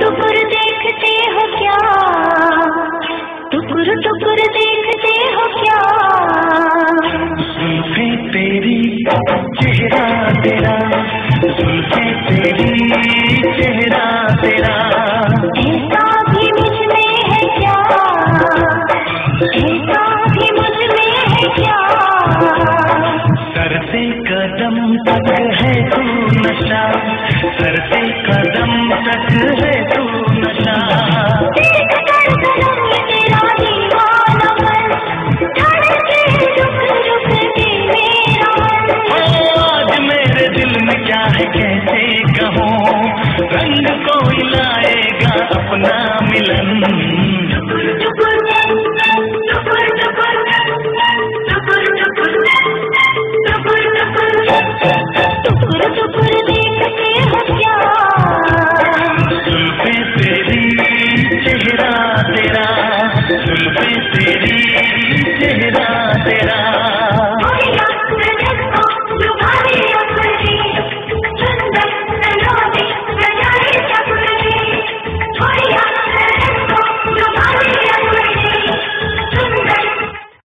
टुकुर देखते हो क्या? टुकुर टुकुर देखते हो क्या? सुल्फे तेरी चेहरा तेरा सुल्फे तेरी चेहरा तेरा। ऐसा भी मुझमें है क्या? ऐसा भी मुझमें है क्या? सर से कदम तक है तू नशा।